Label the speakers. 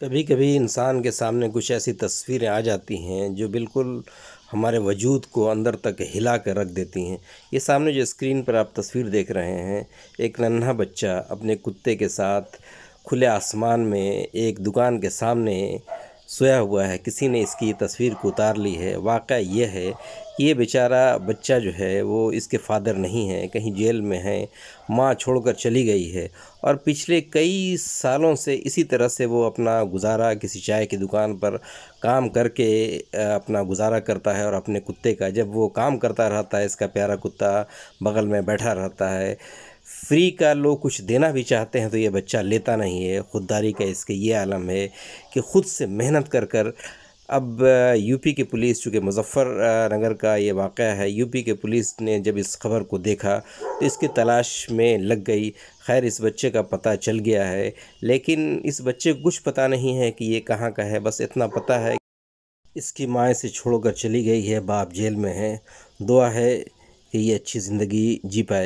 Speaker 1: कभी कभी इंसान के सामने कुछ ऐसी तस्वीरें आ जाती हैं, जो बिल्कुल हमारे वजूद को अंदर तक हिला कर रख देती हैं। ये सामने जो स्क्रीन पर आप तस्वीर देख रहे हैं, एक नन्हा बच्चा अपने कुत्ते के साथ खुले आसमान में एक दुकान के सामने सोया हुआ है। किसी ने इसकी तस्वीर को उतार ली है। वाक़ यह है कि ये बेचारा बच्चा जो है, वो इसके फादर नहीं है, कहीं जेल में है, माँ छोड़कर चली गई है और पिछले कई सालों से इसी तरह से वो अपना गुजारा किसी चाय की दुकान पर काम करके अपना गुजारा करता है और अपने कुत्ते का, जब वो काम करता रहता है, इसका प्यारा कुत्ता बगल में बैठा रहता है फ्री का लोग कुछ देना भी चाहते हैं तो ये बच्चा लेता नहीं है। ख़ुददारी का इसके ये आलम है कि ख़ुद से मेहनत कर कर अब यूपी की पुलिस, चूँकि मुजफ़्फ़रनगर का ये वाक़ है यूपी के पुलिस ने जब इस खबर को देखा तो इसकी तलाश में लग गई। खैर, इस बच्चे का पता चल गया है, लेकिन इस बच्चे को कुछ पता नहीं है कि ये कहाँ का है। बस इतना पता है इसकी माँ से छोड़कर चली गई है, बाप जेल में है। दुआ है कि ये अच्छी ज़िंदगी जी पाए।